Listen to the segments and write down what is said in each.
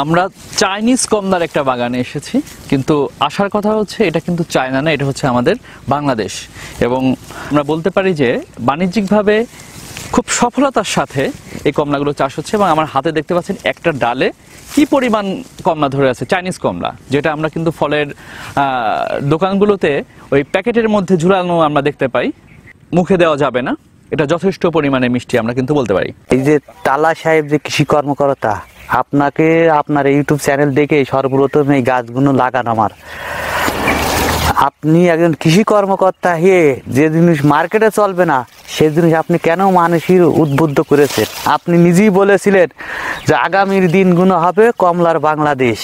আমরা চাইনিজ কমলার একটা বাগানে এসেছি, কিন্তু আসার কথা হচ্ছে এটা কিন্তু চায়না না, এটা হচ্ছে আমাদের বাংলাদেশ। এবং আমরা বলতে পারি যে বাণিজ্যিকভাবে খুব সফলতার সাথে এই কমলাগুলো চাষ হচ্ছে, এবং আমার হাতে দেখতে পাচ্ছেন একটা ডালে কি পরিমাণ কমলা ধরে আছে চাইনিজ কমলা, যেটা আমরা কিন্তু ফলের দোকানগুলোতে ওই প্যাকেটের মধ্যে ঝুলানো আমরা দেখতে পাই। মুখে দেওয়া যাবে না। এটা যথেষ্ট পরিমাণে মিষ্টি, আমরা কিন্তু বলতে পারি। এই যে তালা সাহেব যে কৃষি কর্মকর্তা, আপনাকে আপনার ইউটিউব চ্যানেল দেখে সর্বপ্রথম এই গাছগুলো লাগান আমার। আপনি একজন কৃষি কর্মকর্তা হয়ে যে জিনিস মার্কেটে চলবে না, সে জিনিস আপনি কেন মানুষের উদ্বুদ্ধ করেছেন? আপনি নিজেই বলেছিলেন যে আগামীর দিনগুলো হবে কমলার বাংলাদেশ।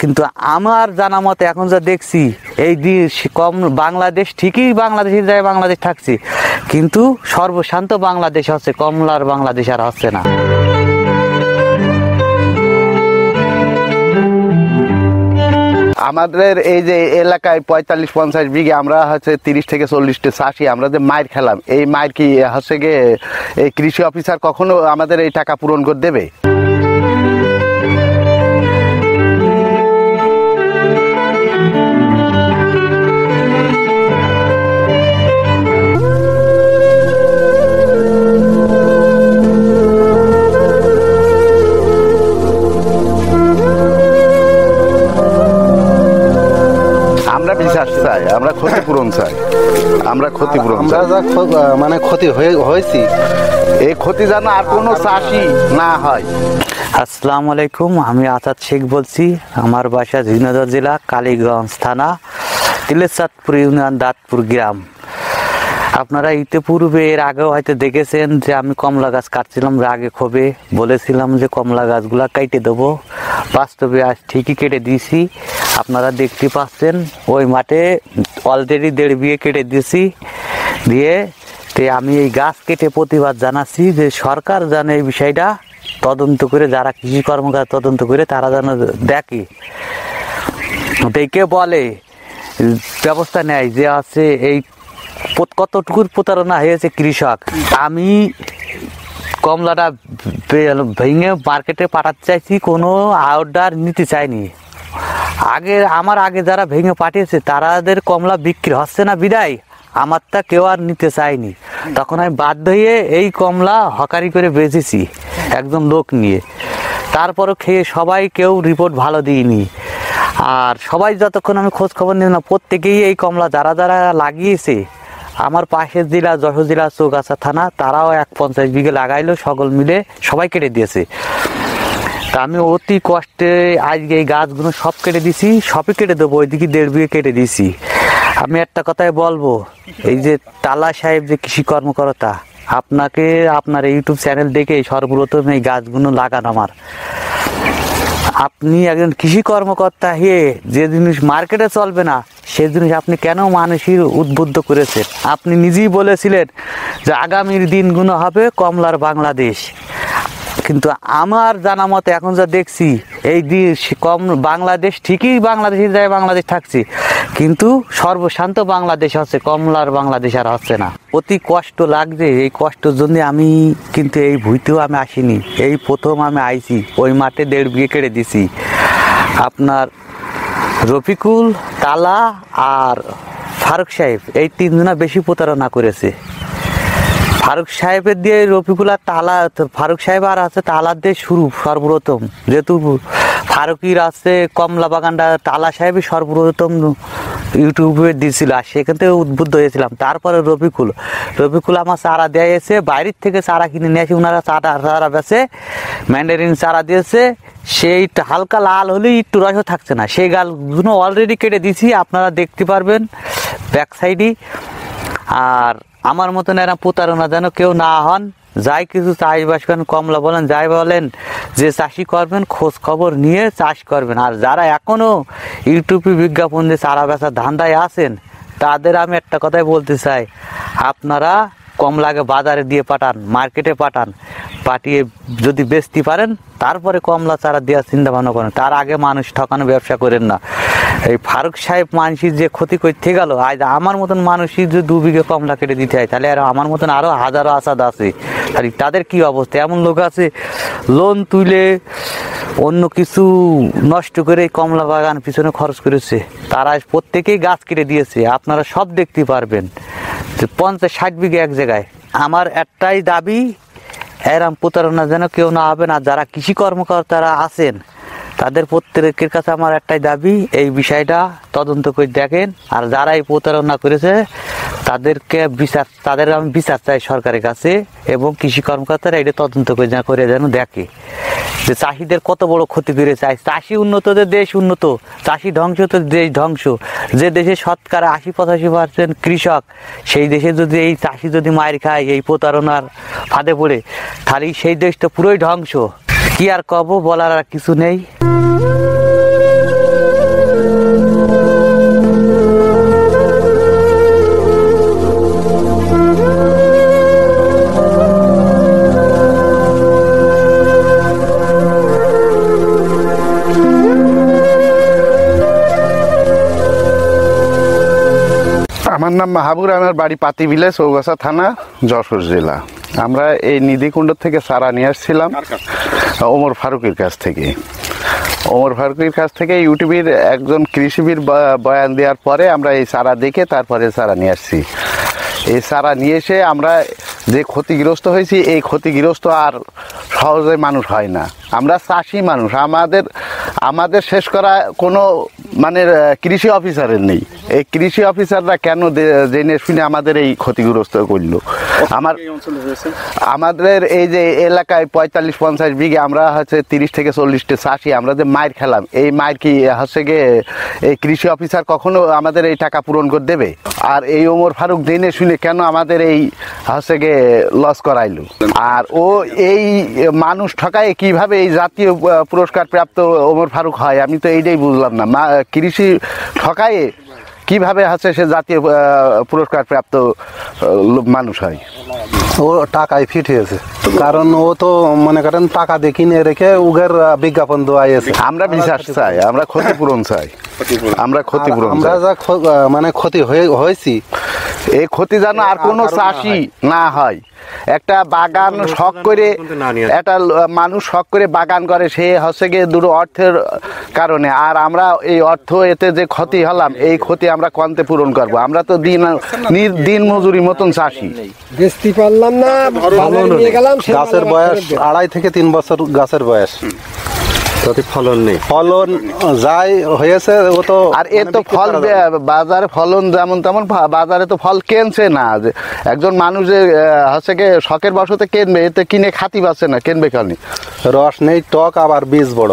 কিন্তু আমার জানা মতে এখন যা দেখছি, এই কম বাংলাদেশ, ঠিকই বাংলাদেশের জায়গায় বাংলাদেশ থাকছি, কিন্তু সর্বশান্ত বাংলাদেশ হচ্ছে, কমলার বাংলাদেশ আর হচ্ছে না। আমাদের এই যে এলাকায় পঁয়তাল্লিশ, পঞ্চাশ বিঘে, আমরা হচ্ছে তিরিশ থেকে চল্লিশটা চাষি, আমরা যে মায়ের খেলাম, এই মায়ের কি হচ্ছে গিয়ে, এই কৃষি অফিসার কখনো আমাদের এই টাকা পূরণ করে দেবে? আমরা চাই আমরা ক্ষতিপূরণ চাই আমরা ক্ষতিপূরণ চাই। মানে ক্ষতি হয়ে হয়েছি। এই ক্ষতি যেন আর কোনো চাষি না হয়। আসসালামু আলাইকুম আমি আসাদ শেখ বলছি আমার বাসা ঝিনাইদহ জেলা কালীগঞ্জ থানা তিলেচাঁদপুর ইউনিয়ন দাঁতপুর গ্রাম। আপনারা ইতিপূর্বে এর আগেও হয়তো দেখেছেন যে আমি কমলা গাছ কাটছিলাম রাগে ক্ষোভে বলেছিলাম যে কমলা গাছগুলা কেটে দেবো। বাস্তবে আজ ঠিকই কেটে দিয়েছি। আপনারা দেখতে পাচ্ছেন, ওই মাঠে অলরেডি দেড় বিয়ে কেটে দিয়েছি। দিয়ে তে আমি এই গাছ কেটে প্রতিবাদ জানাচ্ছি যে সরকার যেন এই বিষয়টা তদন্ত করে, যারা কৃষি কর্মকার তদন্ত করে, তারা যেন দেখে। দেখে বলে, ব্যবস্থা নেয় যে আছে এই কতটুকুর প্রতারণা হয়েছে কৃষক? আমি কমলাটা ভেঙে মার্কেটে পাঠাতে চাইছি, কোনো অর্ডার নিতে চাইনি। আগে আমার আগে যারা ভেঙে পাঠিয়েছে, তারাদের কমলা বিক্রি হচ্ছে না বিদায়? আমারটা কেউ আর নিতে চায়নি। তখন আমি বাধ্য হয়ে এই কমলা হকারি করে বেচেছি একজন লোক নিয়ে। তারপরও খেয়ে সবাই কেউ রিপোর্ট ভালো দিইনি। আর সবাই যতক্ষণ আমি খোঁজ খবর নিই না প্রত্যেকেই এই কমলা যারা যারা লাগিয়েছে, আমার পাশের জেলা, যশোর জেলা চৌগাছা থানা, তারাও এক পঞ্চাশ বিঘে লাগাইলো, সকল মিলে সবাই কেটে দিয়েছে। তা আমি অতি কষ্টে আজকে এই গাছগুলো সব কেটে দিছি, সবই কেটে দেবো, ওইদিকে দেড় বিঘে কেটে দিছি। আমি একটা কথাই বলব, এই যে তালা সাহেব যে কৃষি কর্মকর্তা, আপনাকে আপনার ইউটিউব চ্যানেল দেখে সর্বপ্রথম এই গাছগুলো লাগান আমার। আপনি একজন কৃষি কর্মকর্তা হয়ে যে জিনিস মার্কেটে চলবে না, সে জিনিস আপনি কেন মানুষের উদ্বুদ্ধ করেছেন? আপনি নিজেই বলেছিলেন যে আগামীর দিনগুলো হবে কমলার বাংলাদেশ। কিন্তু আমার জানা মতে এখন যা দেখছি, এই কম বাংলাদেশ, ঠিকই বাংলাদেশের জায়গায় বাংলাদেশ থাকছে। কিন্তু সর্বশান্ত বাংলাদেশ হচ্ছে, কমলার বাংলাদেশ আর হচ্ছে না। অতি কষ্ট লাগছে, এই কষ্টের জন্য আমি কিন্তু এই ভুইতেও আমি আসিনি। এই প্রথম আমি আইছি, ওই মাঠে দেড় বিঘে কেড়ে দিছি। আপনার রফিকুল, তালা আর ফারুক সাহেব, এই তিনজনা বেশি প্রতারণা করেছে। ফারুক সাহেবের দিয়ে রফিকুল আর তালা, ফারুক সাহেব আর আছে তালার দিয়ে শুরু, সর্বপ্রথম। যেহেতু ফারুকির আছে কমলা বাগানটা, তালা সাহেবই সর্বপ্রথম ইউটিউবে দিয়েছিল, আর সেখান থেকে উদ্বুদ্ধ হয়েছিলাম। তারপরে রফিকুল। রফিকুল আমার চারা দেয় এসে বাইরের থেকে চারা কিনে নিয়ে আসি ওনারা চারা চারা বেছে ম্যান্ডারিন চারা দিয়েছে। সেই হালকা লাল হলেই একটু রসও থাকছে না। সেই গালগুলো অলরেডি কেটে দিয়েছি, আপনারা দেখতে পারবেন ব্যাক সাইডই আর আমার মতন এরা প্রতারণা যেন কেউ না হন। যাই কিছু চাষবাস করেন, কমলা বলেন, যাই বলেন, যে চাষি করবেন, খোঁজ খবর নিয়ে চাষ করবেন। আর যারা এখনও ইউটিউবে বিজ্ঞাপন দিয়ে চারা বেচার ধান্দায় আছেন, তাদের আমি একটা কথাই বলতে চাই। আপনারা কমলাকে বাজারে দিয়ে পাঠান, মার্কেটে পাঠান, পাঠিয়ে যদি বেচতে পারেন, তারপরে কমলা চারা দেওয়ার চিন্তা ভাবনা করেন। তার আগে মানুষ ঠকানো ব্যবসা করেন না। এই ফারুক সাহেব মানুষের যে ক্ষতি করতে গেল, আজ আমার মতন মানুষই যদি দু বিঘে কমলা কেটে দিতে হয়, তাহলে আর আমার মতন আরও হাজারো আসাদ আছে। আর তাদের কি অবস্থা? এমন লোক আছে, লোন তুলে অন্য কিছু নষ্ট করে কমলা বাগান পিছনে খরচ করেছে। তারা প্রত্যেকেই গাছ কেটে দিয়েছে, আপনারা সব দেখতে পারবেন যে পঞ্চাশ ষাট বিঘে এক জায়গায়। আমার একটাই দাবি, এরম প্রতারণা যেন কেউ না হবে না, যারা কৃষি কর্মকর্তারা আছেন তাদের প্রত্যেকের কাছে আমার একটাই দাবি, এই বিষয়টা তদন্ত করে দেখেন। আর যারা এই প্রতারণা করেছে, তাদেরকে বিচার তাদের আমি বিচার চাই সরকারের কাছে এবং কৃষি কর্মকর্তারা এটা তদন্ত করে যেন করে যেন দেখে। যে চাষিদের কত বড় ক্ষতি করে চাই চাষি উন্নত যে দেশ উন্নত, চাষি ধ্বংস তো দেশ ধ্বংস। যে দেশে শতকরা আশি পঁচাশি পার্সেন্ট কৃষক, সেই দেশে যদি এই চাষি যদি মায়ের খায়, এই প্রতারণার ফাঁদে পড়ে, তাহলে সেই দেশটা পুরোই ধ্বংস। কি আর কব বলার আর কিছু নেই। আমার নাম মাহাবুর আমার বাড়ি পাতিবিলে চৌগাছা থানা যশোর জেলা। আমরা এই নিধিকুণ্ড থেকে সারা নিয়ে আসছিলাম ওমর ফারুকের কাছ থেকে। ওমর ফারুকের কাছ থেকে ইউটিউবের একজন কৃষিবির বয়ান দেওয়ার পরে আমরা এই চারা দেখে তারপরে চারা নিয়ে আসছি। এই চারা নিয়ে এসে আমরা যে ক্ষতিগ্রস্ত হয়েছি এই ক্ষতিগ্রস্ত আর সহজে মানুষ হয় না। আমরা চাষি মানুষ। আমাদের আমাদের শেষ করা কোনো মানে কৃষি অফিসারের নেই। এই কৃষি অফিসাররা কেন জেনে শুনে আমাদের এই ক্ষতিগ্রস্ত করল? আমার আমাদের এই যে এলাকায় পঁয়তাল্লিশ পঞ্চাশ বিঘে আমরা হচ্ছে তিরিশ থেকে চল্লিশটা চাষি আমরা যে মায়ের খেলাম এই মায়ের কি হচ্ছে গিয়ে এই কৃষি অফিসার কখনো আমাদের এই টাকা পূরণ করে দেবে? আর এই ওমর ফারুক জেনে শুনে কেন আমাদের এই হচ্ছে গিয়ে লস করাইলো? আর ও এই মানুষ ঠকায় কীভাবে এই জাতীয় পুরস্কার প্রাপ্ত ওমর ফারুক হয় আমি তো এইটাই বুঝলাম না। কৃষি ঠকায়ে কীভাবে আছে সে জাতীয় পুরস্কার প্রাপ্ত মানুষ হয়? ও টাকায় ফিট হয়েছে কারণ ও তো মনে করেন টাকা দিয়ে কিনে রেখে উগের বিজ্ঞাপন দেওয়া আছে আমরা বিশ্বাস চাই আমরা ক্ষতিপূরণ চাই আমরা ক্ষতিপূরণ আমরা যা মানে ক্ষতি হয়ে হয়েছি এই ক্ষতি যেন আর কোনো চাষি না হয় একটা বাগান শখ করে একটা মানুষ শখ করে বাগান করে সে হচ্ছে গিয়ে দুটো অর্থের কারণে আর আমরা এই অর্থ এতে যে ক্ষতি হলাম এই ক্ষতি আমরা কন্তে পূরণ করব আমরা তো দিন দিন মজুরি মতন চাষি বেচতে পারলাম না বাজারে নিয়ে গেলাম গাছের বয়স আড়াই থেকে তিন বছর গাছের বয়স। ফলন নেই। ফলন যাই হয়েছে ও তো আর এর মানে তো ফল না। বাজারে ফলন যেমন তেমন বাজারে তো ফল কেনছে না। যে একজন মানুষ যে হচ্ছে গিয়ে শখের বসতে কিনবে এতে কিনে খাতি পাচ্ছে না কিনবে কেন? রস নেই টক আবার বীজ বড়।